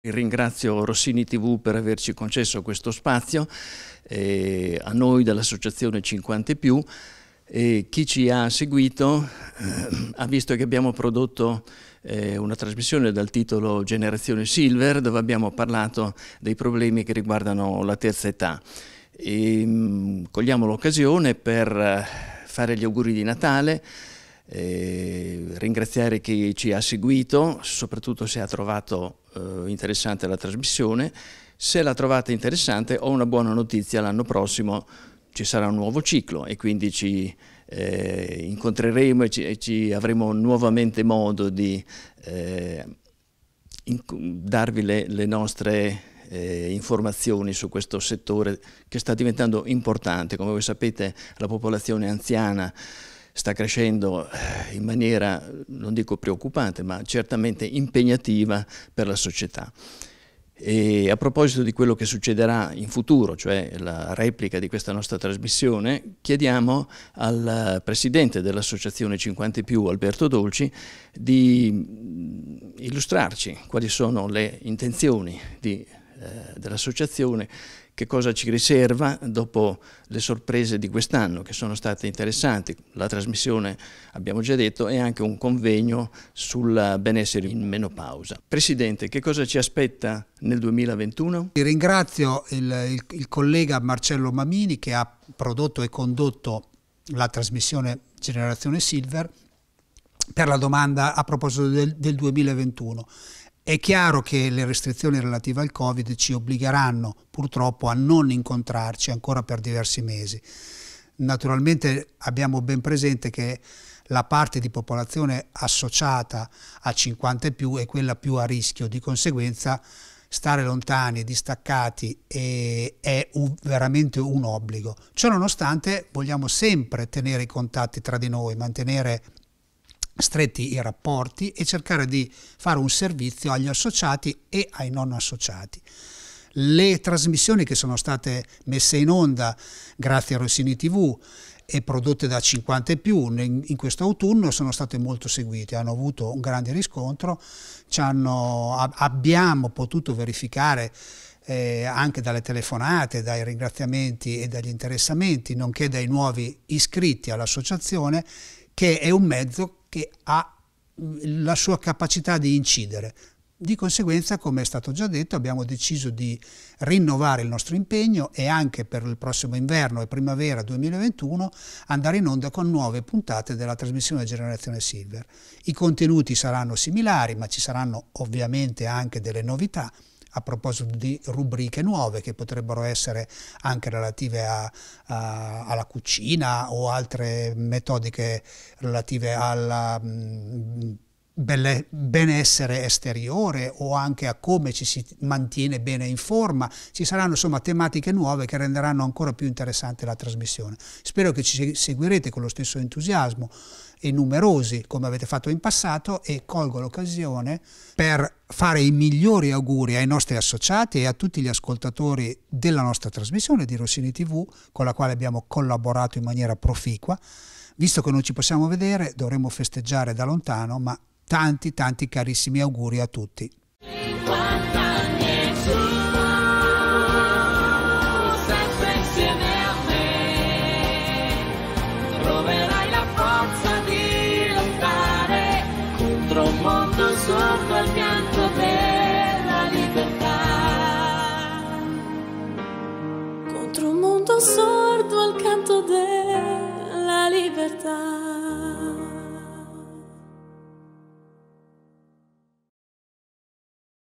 Ringrazio Rossini TV per averci concesso questo spazio, eh, a noi dell'Associazione 50 più e chi ci ha seguito eh, ha visto che abbiamo prodotto eh, una trasmissione dal titolo Generazione Silver dove abbiamo parlato dei problemi che riguardano la terza età. E, mh, mm, cogliamo l'occasione per eh, fare gli auguri di Natale, eh, ringraziare chi ci ha seguito, soprattutto se ha trovato interessante la trasmissione. Se l'ha trovata interessante ho una buona notizia, l'anno prossimo ci sarà un nuovo ciclo e quindi ci eh, incontreremo e ci, ci, avremo nuovamente modo di eh, in, darvi le, le nostre eh, informazioni su questo settore che sta diventando importante. Come voi sapete la popolazione anziana sta crescendo eh, in maniera, non dico preoccupante, ma certamente impegnativa per la società. E a proposito di quello che succederà in futuro, cioè la replica di questa nostra trasmissione, chiediamo al Presidente dell'Associazione 50 più, Alberto Dolci, di illustrarci quali sono le intenzioni eh, dell'Associazione che cosa ci riserva dopo le sorprese di quest'anno che sono state interessanti. La trasmissione, abbiamo già detto, e anche un convegno sul benessere in menopausa. Presidente, che cosa ci aspetta nel 2021? Ringrazio il, il, il collega Marcello Mamini che ha prodotto e condotto la trasmissione Generazione Silver per la domanda a proposito del, del 2021. È chiaro che le restrizioni relative al Covid ci obbligheranno purtroppo a non incontrarci ancora per diversi mesi. Naturalmente abbiamo ben presente che la parte di popolazione associata a 50 e più è quella più a rischio, di conseguenza stare lontani, distaccati è un, veramente un obbligo. Ciononostante vogliamo sempre tenere i contatti tra di noi, mantenere stretti i rapporti e cercare di fare un servizio agli associati e ai non associati. Le trasmissioni che sono state messe in onda grazie a Rossini TV e prodotte da 50 e più in questo autunno sono state molto seguite, hanno avuto un grande riscontro, hanno, abbiamo potuto verificare eh, anche dalle telefonate, dai ringraziamenti e dagli interessamenti, nonché dai nuovi iscritti all'associazione, che è un mezzo che ha mm, la sua capacità di incidere. Di conseguenza, come è stato già detto, abbiamo deciso di rinnovare il nostro impegno e anche per il prossimo inverno e primavera 2021 andare in onda con nuove puntate della trasmissione Generazione Silver. I contenuti saranno similari, ma ci saranno ovviamente anche delle novità a proposito di rubriche nuove che potrebbero essere anche relative a, a, alla cucina o altre metodiche relative alla mh, benessere esteriore o anche a come ci si mantiene bene in forma. Ci saranno insomma tematiche nuove che renderanno ancora più interessante la trasmissione. Spero che ci seguirete con lo stesso entusiasmo e numerosi come avete fatto in passato e colgo l'occasione per fare i migliori auguri ai nostri associati e a tutti gli ascoltatori della nostra trasmissione di Rossini TV con la quale abbiamo collaborato in maniera proficua. Visto che non ci possiamo vedere dovremo festeggiare da lontano ma tanti tanti carissimi auguri a tutti. sordo al canto della libertà. Contro un mondo sordo al canto della libertà.